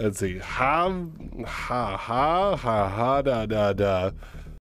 let's see. Ha ha ha ha ha da da da.